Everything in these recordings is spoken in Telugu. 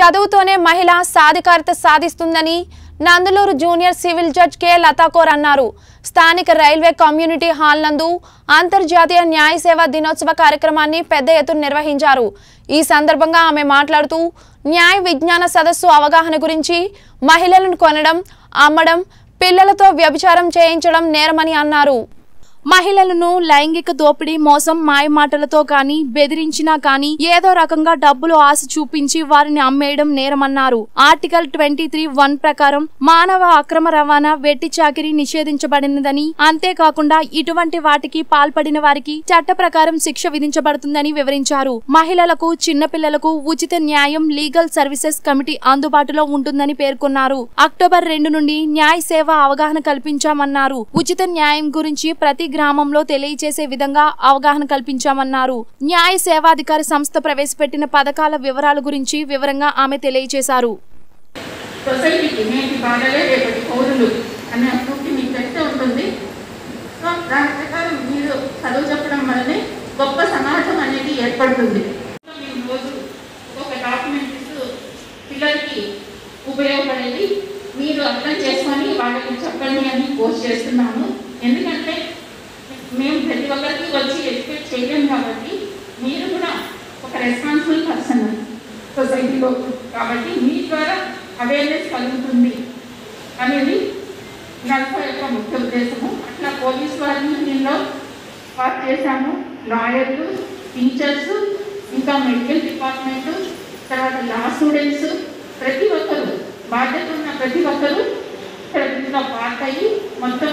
చదువుతోనే మహిళ సాధికారత సాధిస్తుందని Nandaluru junior civil judge K. Latakor అన్నారు. స్థానిక రైల్వే కమ్యూనిటీ హాల్ నందు అంతర్జాతీయ న్యాయ సేవా దినోత్సవ కార్యక్రమాన్ని పెద్ద ఎత్తున నిర్వహించారు. ఈ సందర్భంగా ఆమె మాట్లాడుతూ న్యాయ విజ్ఞాన సదస్సు అవగాహన గురించి మహిళలను కొనడం అమ్మడం పిల్లలతో వ్యభిచారం చేయించడం నేరమని అన్నారు. మహిళలను లైంగిక దోపిడీ మోసం మాయమాటలతో కానీ బెదిరించినా కానీ ఏదో రకంగా డబ్బులు ఆశ చూపించి వారిని అమ్మేయడం నేరమన్నారు. ఆర్టికల్ ట్వంటీ త్రీ వన్ ప్రకారం మానవ అక్రమ రవాణా వెట్టి చాకిరీ నిషేధించబడినదని అంతేకాకుండా ఇటువంటి వాటికి పాల్పడిన వారికి చట్ట ప్రకారం శిక్ష విధించబడుతుందని వివరించారు. మహిళలకు చిన్నపిల్లలకు ఉచిత న్యాయం లీగల్ సర్వీసెస్ కమిటీ అందుబాటులో ఉంటుందని పేర్కొన్నారు. అక్టోబర్ రెండు నుండి న్యాయ సేవ అవగాహన కల్పించామన్నారు. ఉచిత న్యాయం గురించి ప్రతి గ్రామంలో తెలియజేసే విధంగా అవగాహన కల్పించామన్నారు. న్యాయ సేవాధికారి సంస్థ ప్రవేశపెట్టిన పథకాల వివరాల గురించి వివరంగా ఆమె తెలియజేశారు సొసైటీకి నేటి రేపటి పౌరులు అనే మీకు తెలిసే ఉంటుంది. సో దాని ప్రకారం మీరు చదువు చెప్పడం వల్లనే గొప్ప సమాజం అనేది ఏర్పడుతుంది. మేము రోజు ఒక పిల్లలకి ఉపయోగపడేది మీరు అర్థం చేసుకొని వాళ్ళకి చెప్పండి అని పోస్ట్ చేస్తున్నాము. ఎందుకంటే మేము ప్రతి ఒక్కరికి వచ్చి ఎక్స్పెక్ట్ చేయలేము కాబట్టి మీరు కూడా ఒక రెస్పాన్సిబుల్ పర్సన్ సొసైటీలో కాబట్టి మీ ద్వారా అవేర్నెస్ కలుగుతుంది అనేది నల్సా యొక్క ముఖ్య ఉద్దేశము. అట్లా పోలీస్ వారిని దీనిలో వర్క్ చేశాము. లాయర్లు టీచర్స్ ఇంకా మెడికల్ డిపార్ట్మెంట్ తర్వాత లా స్టూడెంట్స్ ప్రతి ఒక్కరు బాధ్యత ఉన్న ప్రతి ఒక్కరు ఇక్కడ పార్ట్ అయ్యి మొత్తం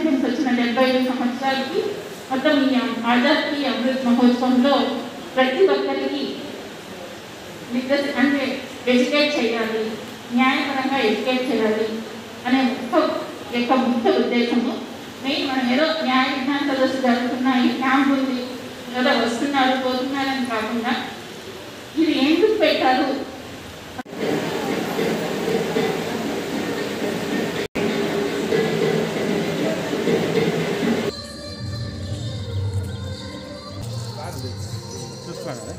ఇండిపెండెన్స్ వచ్చిన డెబ్బై ఐదు సంవత్సరాలకి మొత్తం ఈ ఆజాదీ అమృత్ మహోత్సవంలో ప్రతి ఒక్కరికి లిటరసీ అంటే ఎడ్యుకేట్ చేయాలి న్యాయపరంగా ఎడ్యుకేట్ చేయాలి అనే ముఖ్య యొక్క ముఖ్య ఉద్దేశము. మెయిన్ మనం ఏదో న్యాయ విజ్ఞాన సదస్సు జరుగుతున్నాయి క్యాంప్ ఉంది ఏదో వస్తున్నారు పోతున్నారని కాకుండా ఇది ఎందుకు పెట్టారు? చూసుకోండి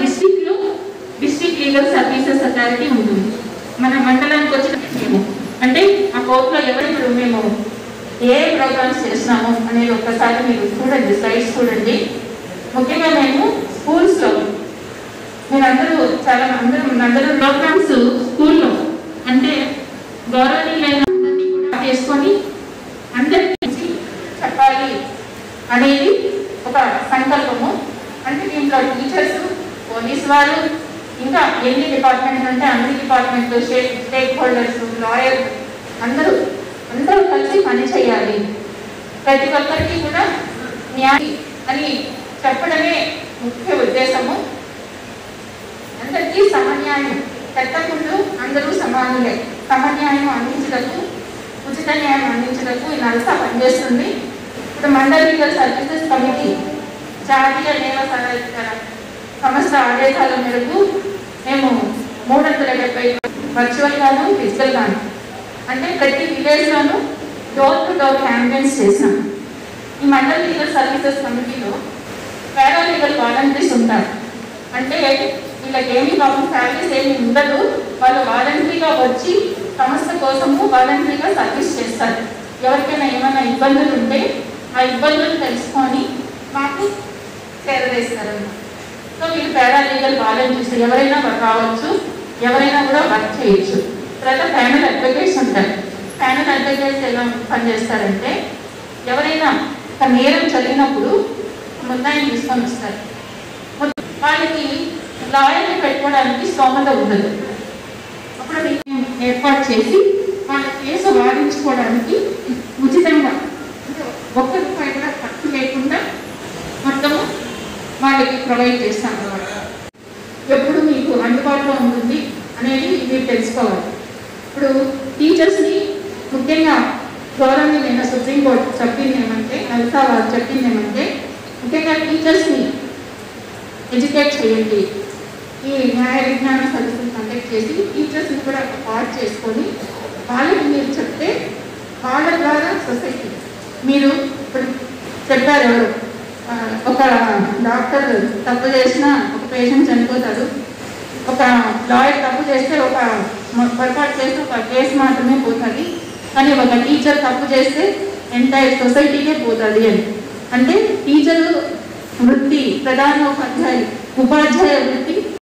డిస్ట్రిక్ట్లో డిస్ట్రిక్ట్ లీగల్ సర్వీసెస్ అథారిటీ ఉంటుంది మన మండలానికి వచ్చిన మేము అంటే ఆ కోర్టులో ఎవరు మేము ఏ ప్రోగ్రామ్స్ చేసినాము అనేది ఒక్కసారి మీరు చూడండి స్లైడ్స్ చూడండి. ముఖ్యంగా మేము స్కూల్స్లో మీరందరూ చాలా అందరూ అందరూ ప్రోగ్రామ్స్ స్కూల్లో అంటే గౌరవనీయులైన అందరినీ కూడా చేసుకొని అందరికీ చెప్పాలి అనేది ఒక సంకల్పము. అంటే దీంట్లో టీచర్స్ పోలీస్ వారు ఇంకా ఎన్ని డిపార్ట్మెంట్లు అంటే అన్ని డిపార్ట్మెంట్లు స్టేక్ స్టేక్ హోల్డర్స్ లాయర్ అందరూ అందరూ కలిసి పని చేయాలి. ప్రతి ఒక్కరికి కూడా న్యాయం అని చెప్పడమే ముఖ్య ఉద్దేశము. అందరికీ సమన్యాయం. పెట్టకుండా అందరూ సమానులే. సమన్యాయం అందించటకు ఉచిత న్యాయం అందించటకు ఈ నలస పనిచేస్తుంది. ఇప్పుడు మండల లీగల్ సర్వీసెస్ కమిటీ జాతీయ నేల సహాయక సంస్థ ఆదేశాల మేరకు మేము మూడు వందల డెబ్బై వర్చువల్ గాను ఫిజికల్ గాను అంటే ప్రతి విలేజ్లోనూ డోర్ టు డోర్ క్యాంపెయిన్స్ చేసాం ఈ మండల లీగల్ సర్వీసెస్ కమిటీలో పారాలీగల్ వాలంటీర్స్ ఉంటారు. అంటే వీళ్ళకి ఏమి పాపం ఫ్యామిలీస్ ఏమి ఉండదు. వాళ్ళు వాలంటరీగా వచ్చి సంస్థ కోసము వాలంటరీగా సర్వీస్ చేస్తారు. ఎవరికైనా ఏమైనా ఇబ్బందులు ఉంటే ఆ ఇబ్బందులు తెలుసుకొని మాకు చేరవేస్తారు సో మీరు పారాలీగల్ వాలంటీర్స్ ఎవరైనా రావచ్చు ఎవరైనా కూడా వర్క్ చేయొచ్చు. తర్వాత ఫ్యామిలీ ప్యానల్ ఎలా పనిచేస్తారంటే ఎవరైనా ఒక నేరం జరిగినప్పుడు ముద్దాయిని తీసుకొని వస్తారు వాళ్ళకి లాయర్ని పెట్టుకోవడానికి స్తోమత ఉండదు. అప్పుడు మేము ఏర్పాటు చేసి వాళ్ళ కేసు వాదించుకోవడానికి ఉచితంగా ఒక్క రూపాయి కూడా ఖర్చు లేకుండా మొత్తము వాళ్ళకి ప్రొవైడ్ చేస్తాం అనమాట ఎప్పుడు మీకు అందుబాటులో ఉంటుంది అనేది మీరు తెలుసుకోవాలి. ఇప్పుడు టీచర్స్ని ముఖ్యంగా గౌరవనీయమైన సుప్రీంకోర్టు చెప్పింది ఏమంటే లలితా వారు చెప్పింది ఏమంటే ముఖ్యంగా టీచర్స్ని ఎడ్యుకేట్ చేయండి. ఈ న్యాయ విజ్ఞాన సదస్సులు కండక్ట్ చేసి టీచర్స్ని కూడా ఒక పార్ట్ చేసుకొని వాళ్ళకి మీరు చెప్తే వాళ్ళ ద్వారా సొసైటీ మీరు ఇప్పుడు చెప్పారు ఎవరు? ఒక డాక్టర్ తప్పు చేసిన ఒక పేషెంట్ చనిపోతాడు. ఒక లాయర్ తప్పు చేస్తే ఒక పొరపాటు చేస్తే ఒక కేసు మాత్రమే పోతుంది. కానీ ఒక టీచర్ తప్పు చేస్తే ఎంటైర్ సొసైటీకే పోతుంది అని. అంటే టీచర్ వృత్తి ప్రధాన ఉపాధ్యాయ ఉపాధ్యాయ వృత్తి